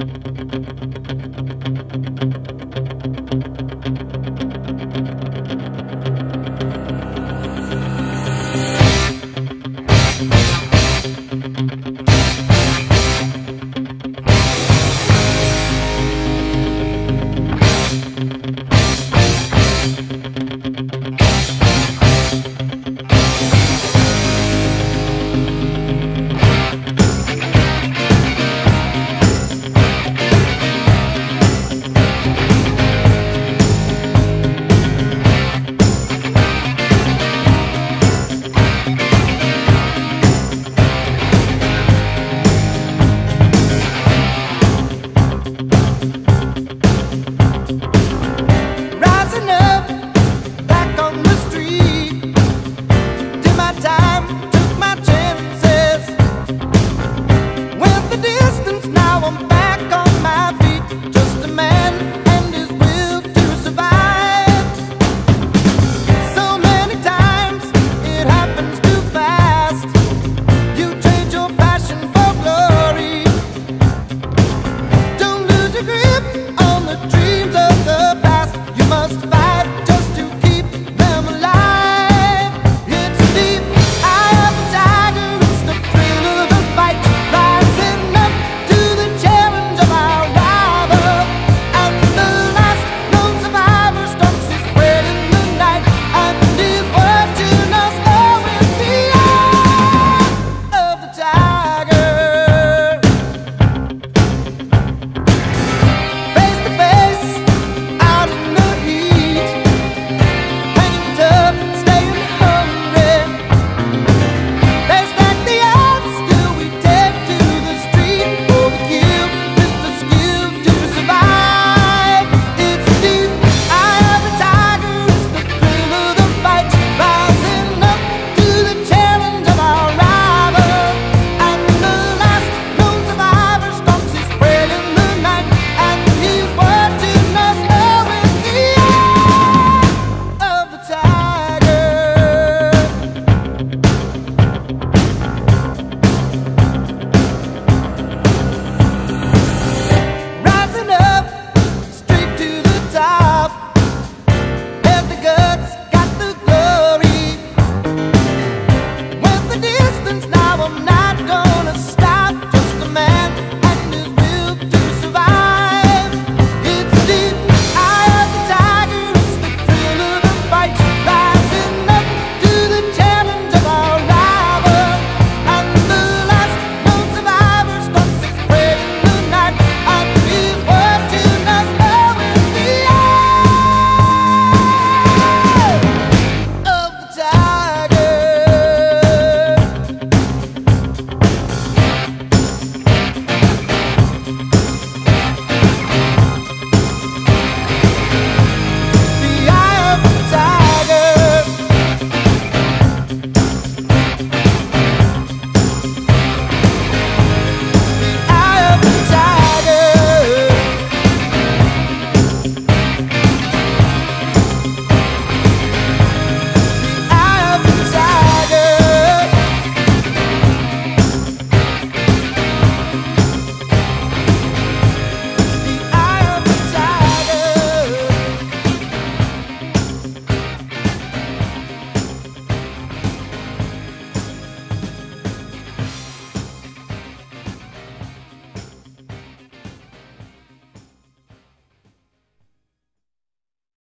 Musik guts